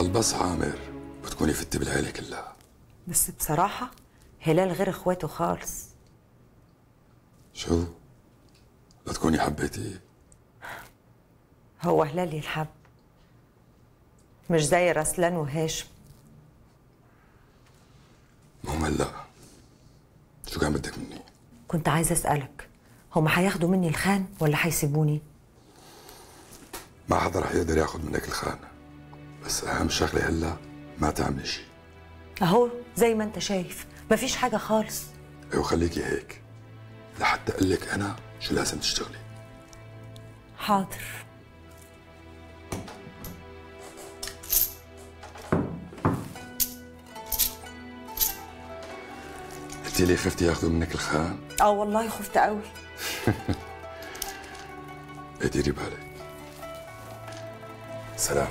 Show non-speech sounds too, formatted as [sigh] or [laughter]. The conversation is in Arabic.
ضل بس عامر بتكوني فتي بالعيلة كلها. بس بصراحة هلال غير اخواته خالص. شو؟ لا تكوني حبيتيه؟ هو هلال يلحب. مش زي رسلان وهاشم. المهم هلا شو كان بدك مني؟ كنت عايزة أسألك هما هياخدوا مني الخان ولا هيسيبوني؟ ما حدا رح يقدر ياخذ منك الخانة. بس أهم شغلة هلا ما تعملي شيء أهو زي ما أنت شايف. مفيش حاجة خالص. أيوة خليكي هيك. لحتى أقول لك أنا شو لازم تشتغلي. حاضر. قلتي لي خفتي ياخذوا منك الخان آه والله خفت قوي [laughs] ديري بالك. سلام.